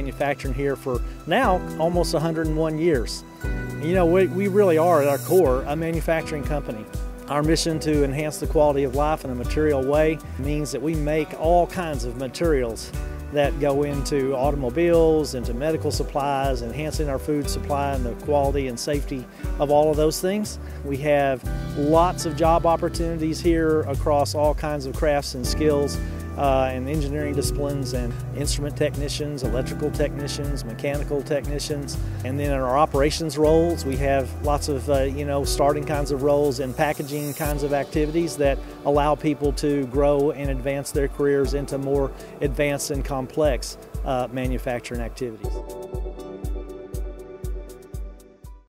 manufacturing here for now almost 101 years. You know, we, we really are at our core a manufacturing company. Our mission to enhance the quality of life in a material way means that we make all kinds of materials that go into automobiles, into medical supplies, enhancing our food supply and the quality and safety of all of those things. We have lots of job opportunities here across all kinds of crafts and skills uh, and engineering disciplines and instrument technicians, electrical technicians, mechanical technicians. And then in our operations roles, we have lots of, uh, you know, starting kinds of roles and packaging kinds of activities that allow people to grow and advance their careers into more advanced and complex uh, manufacturing activities.